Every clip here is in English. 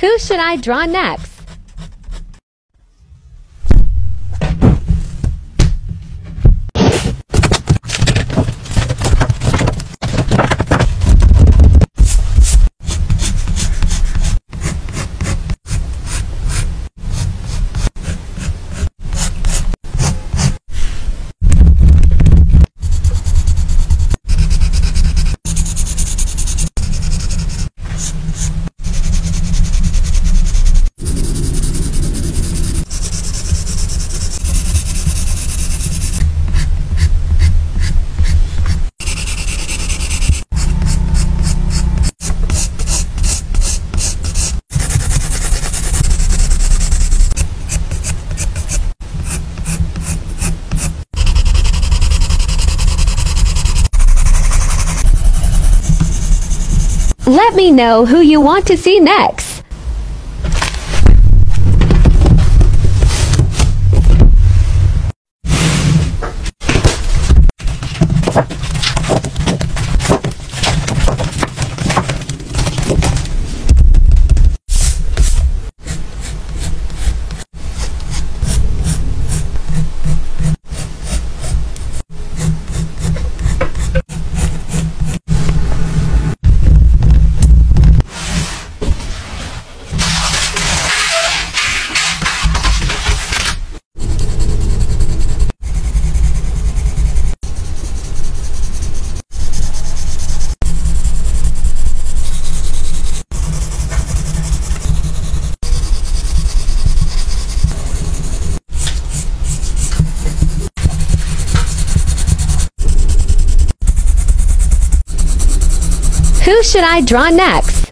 Who should I draw next? Let me know who you want to see next. Who should I draw next?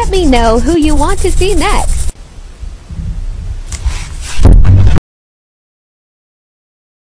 Let me know who you want to see next.